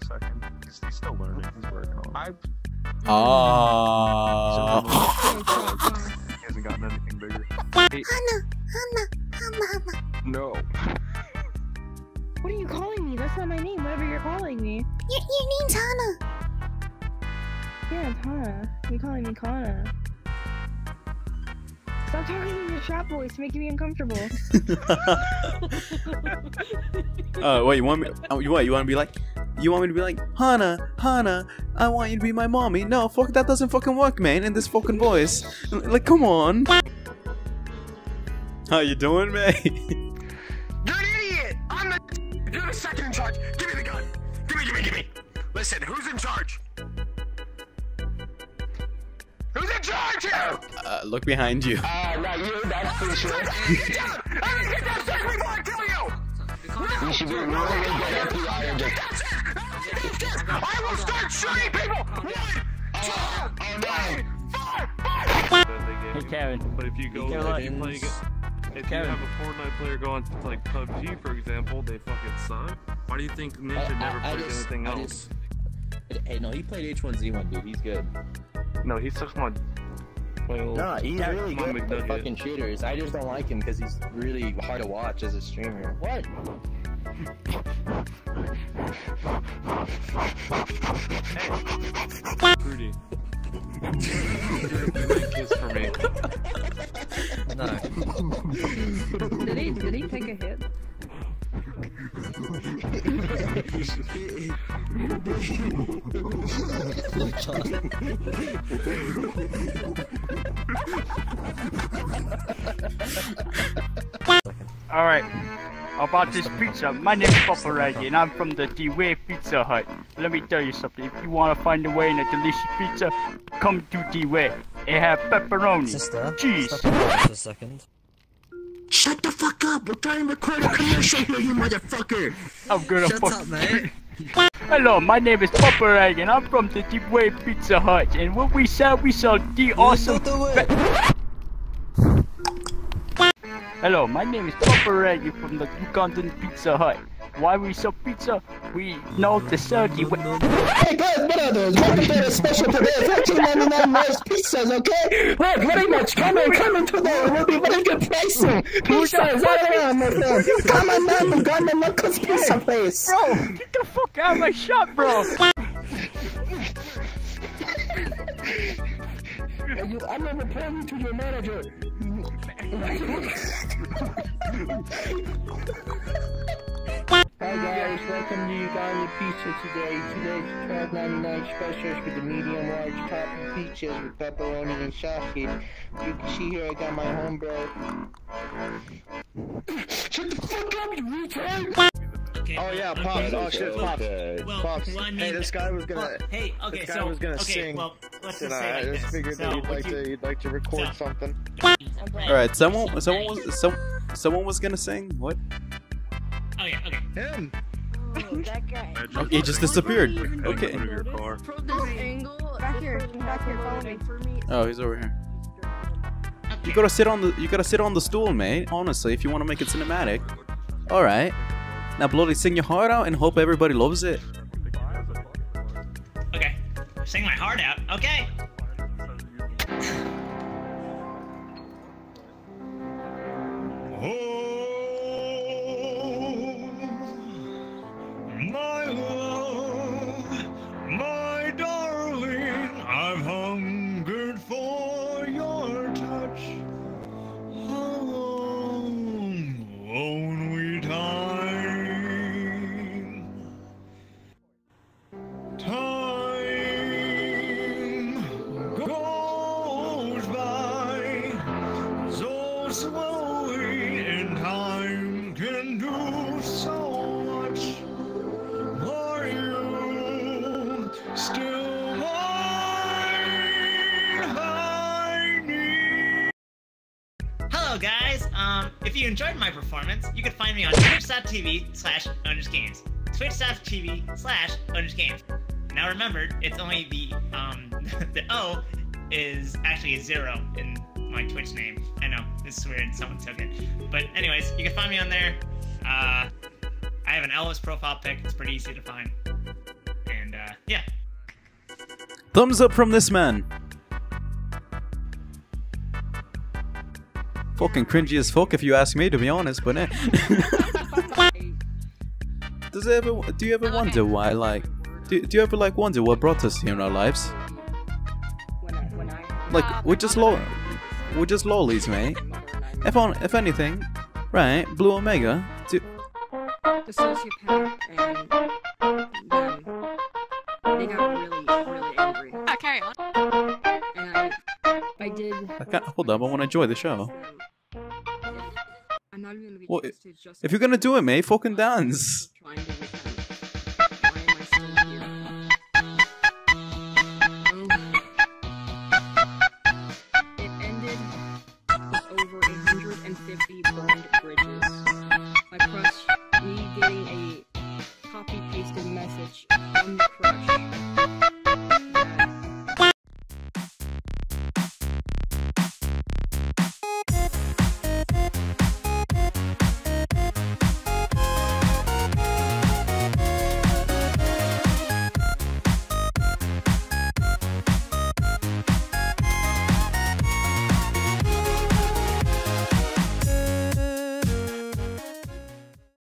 a second. He's, he's still learning. He's working on it. I, Ah. he hasn't gotten anything bigger. Hey, Hana, Hana, Hana, Hana. no. What are you calling me? That's not my name. Whatever you're calling me. Your, your name's Hana. Yeah, it's Hana. You're calling me Kana. Stop talking in your trap voice, making me uncomfortable. Uh, what you want me? Oh, you what? You want to be like? You want me to be like, Hana, Hana? I want you to be my mommy. No, fuck, that doesn't fucking work, man. In this fucking voice, like, come on. How you doing, man? You're an idiot! I'm the. You're the second in charge. Give me the gun. Give me, give me, give me. Listen, who's in charge? Who's in charge here? uh, look behind you. Uh, not you. That's for sure. You should be really good FBI agent. I will start shooting people. One, two, three, four, five. Hey Kevin. But if you go, Kevin. if you play, if you have a Fortnite player go on to like PUBG, for example, they fucking suck. Why do you think Ninja never plays anything else? Hey, no, he played H1Z1, dude. He's good. No, he sucks my. Well, No, he's yeah, really good at McNugget. fucking shooters. I just don't like him because he's really hard to watch as a streamer. What? Fruity. Kiss for me. did he? Did he take a hit? Alright, about this pizza, my name is Papa Raggy and I'm from the D-Way Pizza Hut. Let me tell you something, if you want to find a way in a delicious pizza, come to D-Way. It have pepperoni, cheese, Just a second. Shut the fuck up! We're trying to record a commercial here, you motherfucker! I'm gonna Shut fuck up, mate. Hello, my name is Papa Rag and I'm from the Deep Way Pizza Hut. And what we sell, we sell the awesome. The Hello, my name is Papa Rag from the Ugandan Pizza Hut. Why we sell pizza? We know the the way. Hey guys, what are those? Welcome to the special today, 14.99 nice pizzas, okay? Look, very much, come in, come in today, it will be very good pricing. Pizzas all around, my friend. Come on down to Ghana Knuckles Pizza Place. Bro, get the fuck out of my shop, bro! I'm gonna report you to your manager. Hi guys, welcome to Uganda Pizza today. Today's $12.99 specials for the medium large topping pizzas with pepperoni and sausage. You can see here I got my home bro. Shut the fuck up, you retard! Okay. Oh yeah, oh, okay, pops. Oh shit, pops. Well, Pops. well, I mean, hey, this guy was gonna. well, hey, okay, this guy so was gonna okay, sing. well, let's and just say I, like I just this. figured so, that you'd would like you, to, you'd like to record so- something. All right, someone, someone was, some, someone was gonna sing. What? Oh yeah, okay. Him. Oh, that guy. Oh, he just disappeared. Okay. Out your car. From this angle, back here, back here, follow me. For me, Oh, he's over here. You gotta sit on the, you gotta sit on the stool, mate. Honestly, if you want to make it cinematic. All right. Now, bloody sing your heart out and hope everybody loves it. Okay. Sing my heart out. Okay. Time can do so much. Hello, guys. Um, if you enjoyed my performance, you can find me on twitch.tv slash 0wnagegames. Twitch.tv slash 0wnagegames. Now remember, it's only the, um, the O is actually a zero in my Twitch name. I know, this is weird, someone took it. But anyways, you can find me on there. Uh, I have an Elvis profile pic, it's pretty easy to find. And yeah. Thumbs up from this man. Fucking cringy as fuck if you ask me, to be honest, but eh. Does it ever? Do you ever wonder why? Like, do, do you ever like wonder what brought us here in our lives? Like, we're just low, we're just lollies, mate. If on, if anything, right? Blue Omega. Do, The sociopath and them, they got really, really angry. Ah, carry on. And I, I did. I can't, hold up, I want to enjoy the show. I'm not even gonna be Well, just if you're gonna do it, mate, fucking dance.